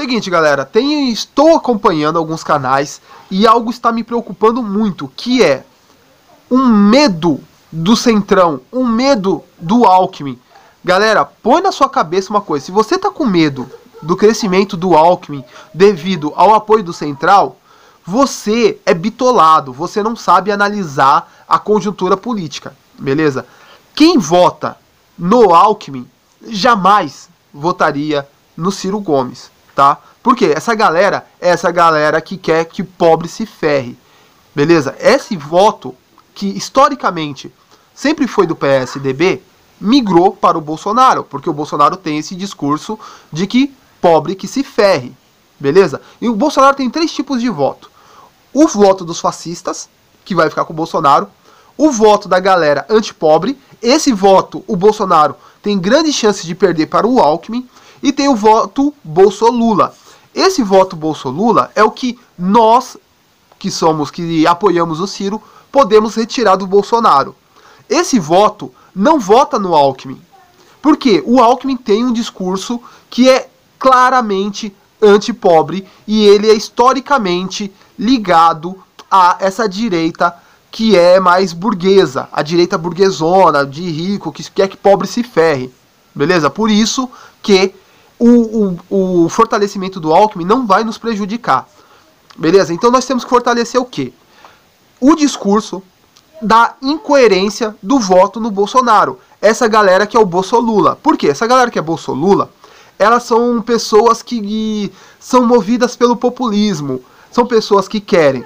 Seguinte, galera, tenho, estou acompanhando alguns canais e algo está me preocupando muito, que é um medo do Centrão, um medo do Alckmin. Galera, põe na sua cabeça uma coisa, se você tá com medo do crescimento do Alckmin devido ao apoio do Central, você é bitolado, você não sabe analisar a conjuntura política, beleza? Quem vota no Alckmin jamais votaria no Ciro Gomes, tá? Porque essa galera é essa galera que quer que pobre se ferre, beleza? Esse voto que historicamente sempre foi do PSDB migrou para o Bolsonaro, porque o Bolsonaro tem esse discurso de que pobre que se ferre, beleza? E o Bolsonaro tem três tipos de voto: o voto dos fascistas, que vai ficar com o Bolsonaro, o voto da galera antipobre, esse voto o Bolsonaro tem grande chance de perder para o Alckmin, e tem o voto Bolsolula. Esse voto Bolsolula é o que nós, que somos, que apoiamos o Ciro, podemos retirar do Bolsonaro. Esse voto não vota no Alckmin. Porque o Alckmin tem um discurso que é claramente antipobre e ele é historicamente ligado a essa direita que é mais burguesa, a direita burguesona, de rico, que quer que pobre se ferre. Beleza? Por isso que o, o, o fortalecimento do Alckmin não vai nos prejudicar. Beleza? Então nós temos que fortalecer o quê? O discurso da incoerência do voto no Bolsonaro. Essa galera que é o Bolsolula. Por quê? Essa galera que é Bolsolula, elas são pessoas que são movidas pelo populismo. São pessoas que querem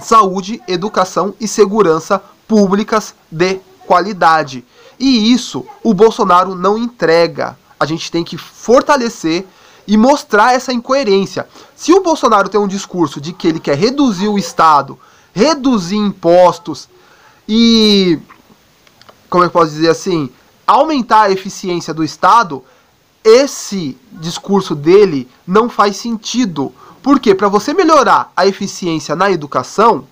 saúde, educação e segurança públicas de qualidade. E isso o Bolsonaro não entrega. A gente tem que fortalecer e mostrar essa incoerência. Se o Bolsonaro tem um discurso de que ele quer reduzir o Estado, reduzir impostos e. Como é que eu posso dizer assim? Aumentar a eficiência do Estado, esse discurso dele não faz sentido. Porque para você melhorar a eficiência na educação,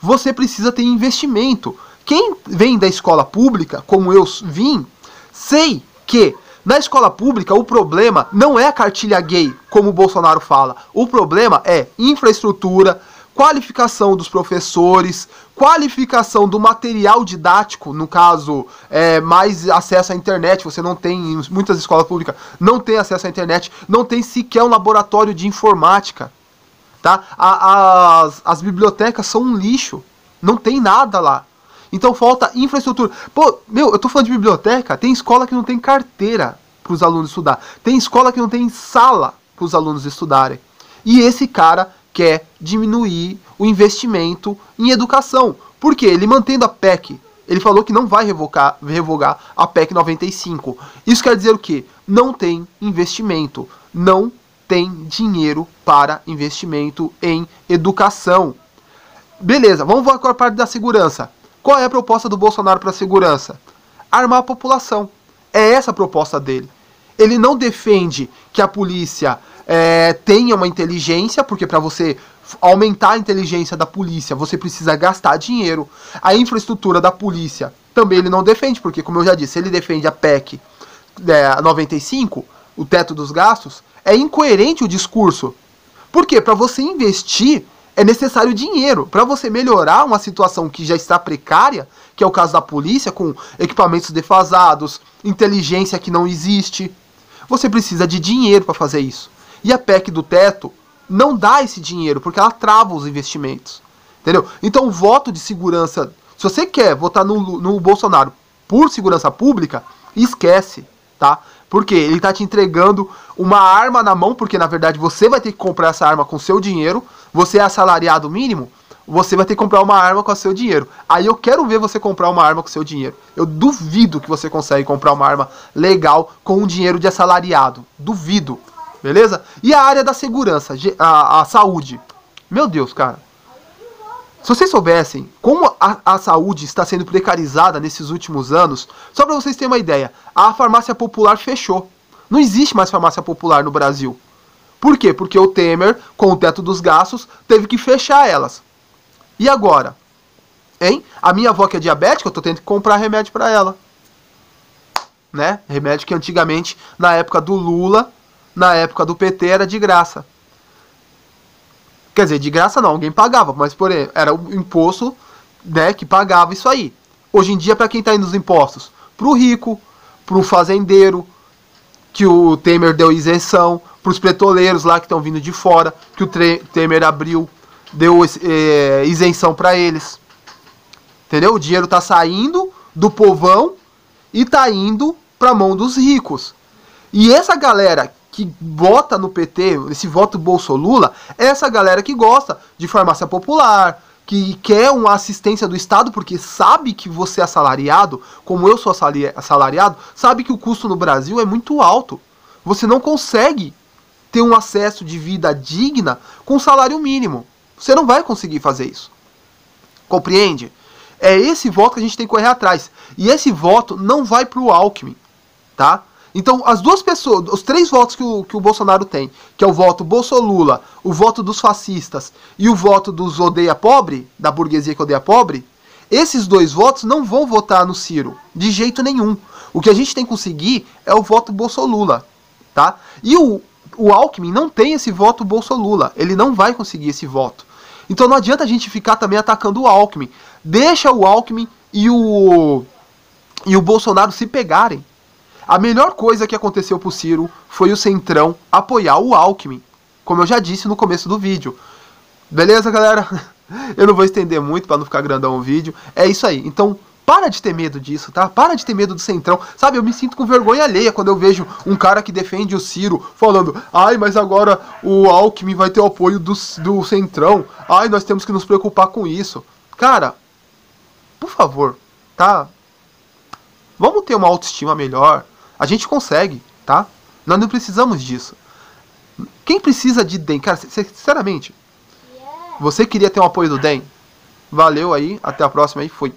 você precisa ter investimento. Quem vem da escola pública, como eu vim, sei que na escola pública o problema não é a cartilha gay, como o Bolsonaro fala. O problema é infraestrutura, qualificação dos professores, qualificação do material didático, no caso, é, mais acesso à internet, você não tem, em muitas escolas públicas, não tem acesso à internet, não tem sequer um laboratório de informática, tá? A, as, as bibliotecas são um lixo, não tem nada lá. Então falta infraestrutura. Pô, meu, eu tô falando de biblioteca, tem escola que não tem carteira para os alunos estudar, tem escola que não tem sala para os alunos estudarem. E esse cara quer diminuir o investimento em educação. Por quê? Ele mantendo a PEC, ele falou que não vai revocar, revogar a PEC 95. Isso quer dizer o quê? Não tem investimento, não tem dinheiro para investimento em educação. Beleza, vamos para a parte da segurança. Qual é a proposta do Bolsonaro para a segurança? Armar a população. É essa a proposta dele. Ele não defende que a polícia é, tenha uma inteligência, porque para você aumentar a inteligência da polícia, você precisa gastar dinheiro. A infraestrutura da polícia também ele não defende, porque, como eu já disse, ele defende a PEC é, 95, o teto dos gastos, é incoerente o discurso. Por quê? Para você investir é necessário dinheiro. Para você melhorar uma situação que já está precária, que é o caso da polícia, com equipamentos defasados, inteligência que não existe, você precisa de dinheiro para fazer isso. E a PEC do teto não dá esse dinheiro, porque ela trava os investimentos. Entendeu? Então o voto de segurança, se você quer votar no, no Bolsonaro por segurança pública, esquece, tá? Porque ele está te entregando uma arma na mão, porque na verdade você vai ter que comprar essa arma com seu dinheiro. Você é assalariado mínimo, você vai ter que comprar uma arma com o seu dinheiro. Aí eu quero ver você comprar uma arma com seu dinheiro. Eu duvido que você consegue comprar uma arma legal com um dinheiro de assalariado. Duvido. Beleza? E a área da segurança, a, a saúde. Meu Deus, cara. Se vocês soubessem como a, a, saúde está sendo precarizada nesses últimos anos, só para vocês terem uma ideia, a farmácia popular fechou. Não existe mais farmácia popular no Brasil. Por quê? Porque o Temer, com o teto dos gastos, teve que fechar elas. E agora? Hein? A minha avó que é diabética, eu tô tendo que comprar remédio para ela. Né? Remédio que antigamente, na época do Lula, na época do PT era de graça. Quer dizer, de graça não, alguém pagava, mas porém, era o imposto né, que pagava isso aí. Hoje em dia, para quem está indo nos impostos? Para o rico, para o fazendeiro, que o Temer deu isenção, para os petroleiros lá que estão vindo de fora, que o Temer abriu, deu é, isenção para eles. Entendeu? O dinheiro está saindo do povão e está indo para a mão dos ricos. E essa galera que vota no PT, esse voto Bolso-Lula, é essa galera que gosta de farmácia popular, que quer uma assistência do Estado porque sabe que você é assalariado, como eu sou assalariado, sabe que o custo no Brasil é muito alto. Você não consegue ter um acesso de vida digna com salário mínimo. Você não vai conseguir fazer isso. Compreende? É esse voto que a gente tem que correr atrás. E esse voto não vai para o Alckmin, tá? Então, as duas pessoas, os três votos que o, que o Bolsonaro tem, que é o voto Bolsolula, o voto dos fascistas e o voto dos odeia pobre, da burguesia que odeia pobre, esses dois votos não vão votar no Ciro, de jeito nenhum. O que a gente tem que conseguir é o voto Bolsolula, tá? E o, o Alckmin não tem esse voto Bolsolula, ele não vai conseguir esse voto. Então não adianta a gente ficar também atacando o Alckmin. Deixa o Alckmin e o, e o Bolsonaro se pegarem a melhor coisa que aconteceu pro Ciro foi o Centrão apoiar o Alckmin, como eu já disse no começo do vídeo. Beleza, galera? Eu não vou estender muito para não ficar grandão o vídeo. É isso aí. Então, para de ter medo disso, tá? Para de ter medo do Centrão. Sabe, eu me sinto com vergonha alheia quando eu vejo um cara que defende o Ciro falando: ai, mas agora o Alckmin vai ter o apoio do, do Centrão. Ai, nós temos que nos preocupar com isso. Cara, por favor, tá? Vamos ter uma autoestima melhor. A gente consegue, tá? Nós não precisamos disso. Quem precisa de DEM? Cara, sinceramente, você queria ter um apoio do DEM? Valeu aí, até a próxima aí, foi.